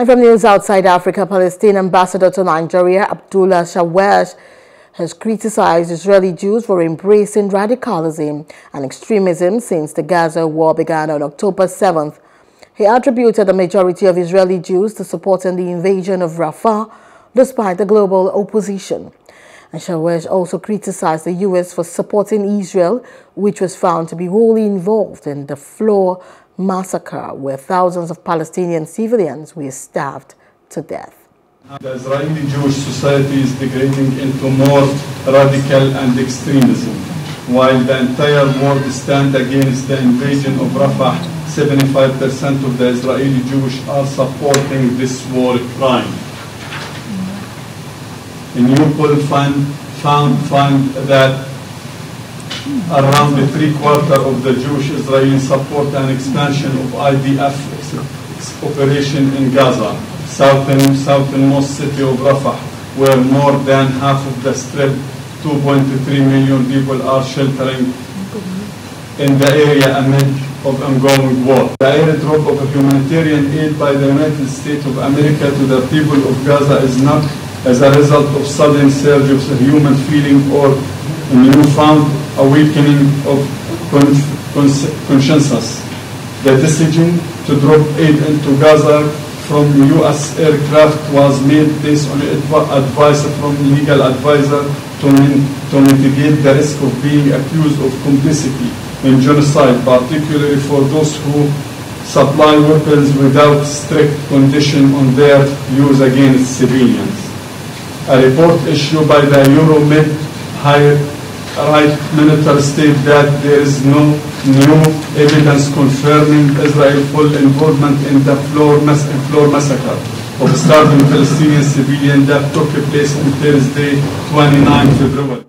And from news outside Africa, Palestinian ambassador to Nigeria, Abdullah Shawesh, has criticized Israeli Jews for embracing radicalism and extremism since the Gaza war began on October 7th. He attributed the majority of Israeli Jews to supporting the invasion of Rafah despite the global opposition. And Shawesh also criticized the U.S. for supporting Israel, which was found to be wholly involved in the Flour massacre where thousands of Palestinian civilians were starved to death. The Israeli Jewish society is degrading into more radical and extremism. While the entire world stands against the invasion of Rafah, 75% of the Israeli Jewish are supporting this war crime. A new poll find, found, found that around three quarter of the Jewish Israelis support an expansion of IDF operation in Gaza, southern, southernmost city of Rafah, where more than half of the strip, 2.3 million people are sheltering in the area amid of ongoing war. The airdrop of humanitarian aid by the United States of America to the people of Gaza is not as a result of sudden surge of human feeling or newfound awakening of consciousness. The decision to drop aid into Gaza from U.S. aircraft was made based on advice from legal advisor to, to mitigate the risk of being accused of complicity in genocide, particularly for those who supply weapons without strict condition on their use against civilians. A report issued by the Euromed High Right Minister state that there is no new evidence confirming Israel's full involvement in the flour, mass flour massacre of starving Palestinian civilians that took place on Thursday, 29 February.